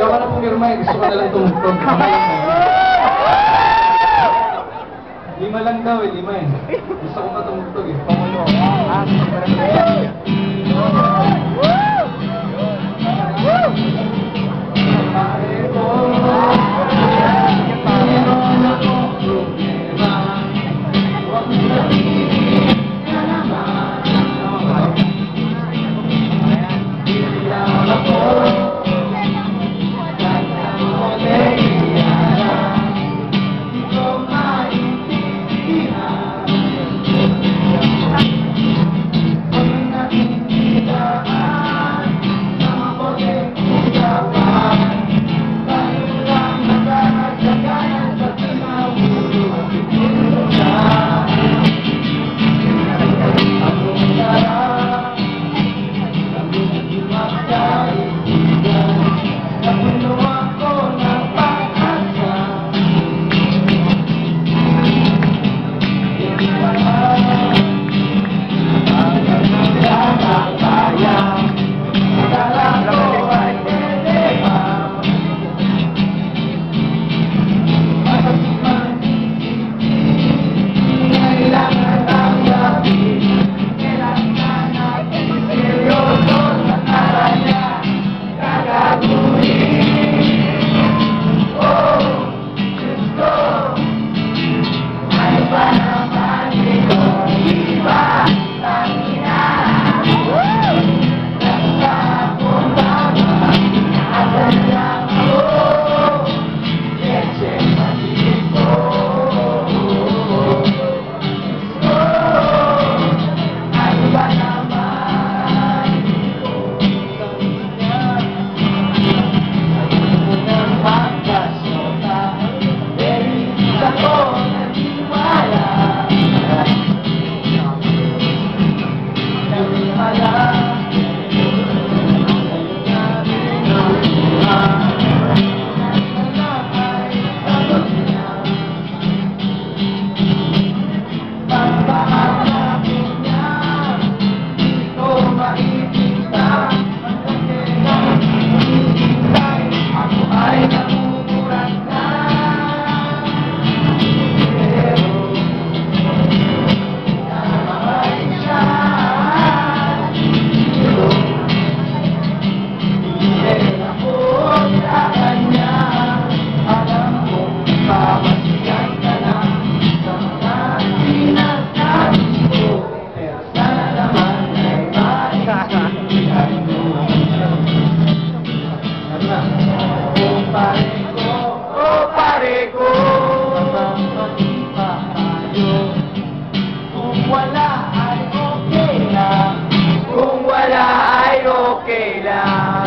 Ayaw ka na pumirma eh. Gusto ko na lang tumugtog. Lima lang daw eh, lima eh. Gusto ko pa tumugtog eh. Pamuno. wala que la